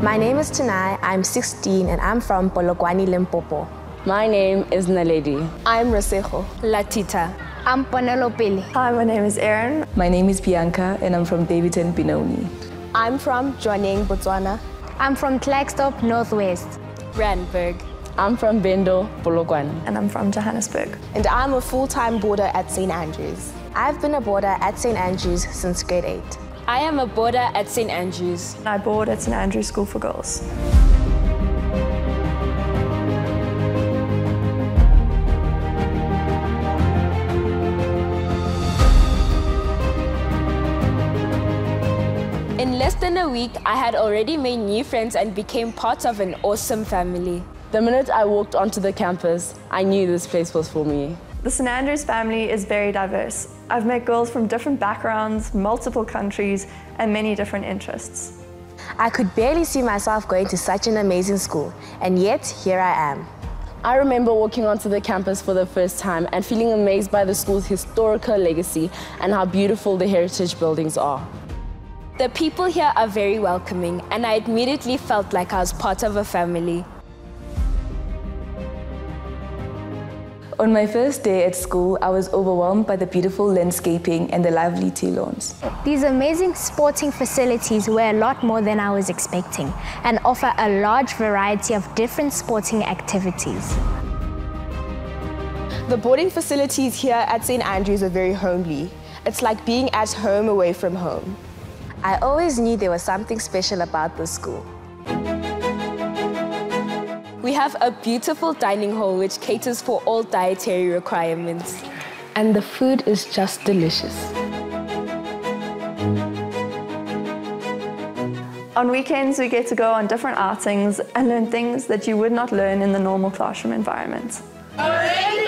My name is Tanai, I'm 16 and I'm from Polokwane, Limpopo. My name is Naledi. I'm Rasejo. Latita. I'm Penelope. Hi, my name is Erin. My name is Bianca and I'm from Daveyton, Benoni. I'm from Jwaneng, Botswana. I'm from Klerksdorp, Northwest. Randburg. I'm from Bendor, Polokwane. And I'm from Johannesburg. And I'm a full-time boarder at St. Andrews. I've been a boarder at St. Andrews since grade 8. I am a boarder at St. Andrews. And I board at St. Andrews School for Girls. In less than a week, I had already made new friends and became part of an awesome family. The minute I walked onto the campus, I knew this place was for me. The St. Andrews family is very diverse. I've met girls from different backgrounds, multiple countries, and many different interests. I could barely see myself going to such an amazing school, and yet here I am. I remember walking onto the campus for the first time and feeling amazed by the school's historical legacy and how beautiful the heritage buildings are. The people here are very welcoming, and I immediately felt like I was part of a family. On my first day at school, I was overwhelmed by the beautiful landscaping and the lively tea lawns. These amazing sporting facilities were a lot more than I was expecting and offer a large variety of different sporting activities. The boarding facilities here at St. Andrews are very homely. It's like being at home away from home. I always knew there was something special about this school. We have a beautiful dining hall which caters for all dietary requirements. And the food is just delicious. On weekends, we get to go on different outings and learn things that you would not learn in the normal classroom environment. Oh,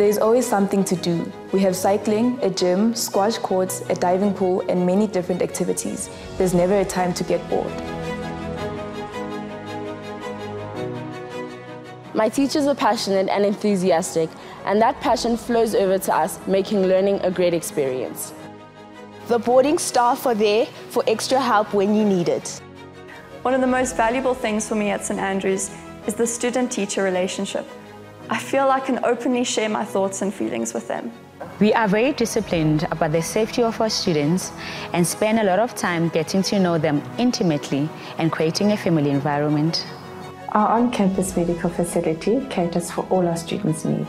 There's always something to do. We have cycling, a gym, squash courts, a diving pool, and many different activities. There's never a time to get bored. My teachers are passionate and enthusiastic, and that passion flows over to us, making learning a great experience. The boarding staff are there for extra help when you need it. One of the most valuable things for me at St. Andrews is the student-teacher relationship. I feel I can openly share my thoughts and feelings with them. We are very disciplined about the safety of our students and spend a lot of time getting to know them intimately and creating a family environment. Our on-campus medical facility caters for all our students' needs.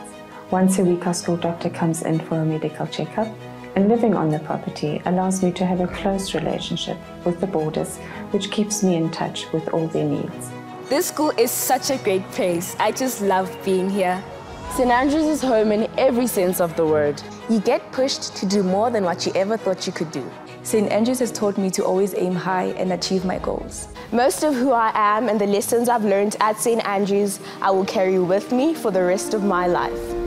Once a week, our school doctor comes in for a medical checkup, and living on the property allows me to have a close relationship with the boarders, which keeps me in touch with all their needs. This school is such a great place. I just love being here. St. Andrews is home in every sense of the word. You get pushed to do more than what you ever thought you could do. St. Andrews has taught me to always aim high and achieve my goals. Most of who I am and the lessons I've learned at St. Andrews, I will carry with me for the rest of my life.